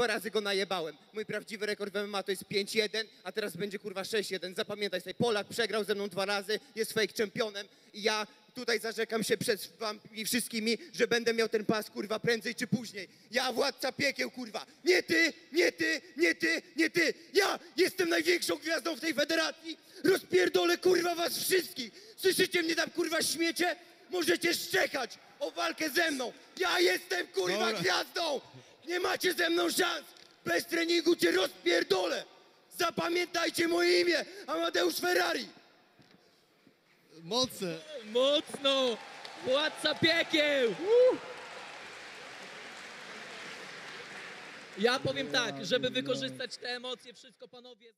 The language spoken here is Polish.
dwa razy go najebałem. Mój prawdziwy rekord w MMA to jest 5-1, a teraz będzie kurwa 6-1. Zapamiętaj sobie, Polak przegrał ze mną dwa razy, jest fake czempionem i ja tutaj zarzekam się przed wami wszystkimi, że będę miał ten pas kurwa prędzej czy później. Ja władca piekieł kurwa. Nie ty, nie ty, nie ty, nie ty. Ja jestem największą gwiazdą w tej federacji. Rozpierdolę kurwa was wszystkich. Słyszycie mnie tam kurwa śmiecie? Możecie szczekać o walkę ze mną. Ja jestem kurwa Dobra. gwiazdą. Nie macie ze mną szans. Bez treningu cię rozpierdolę. Zapamiętajcie moje imię. Amadeusz Ferrari. Mocne. Mocno! Władca piekieł! Ja powiem tak, żeby wykorzystać te emocje, wszystko panowie...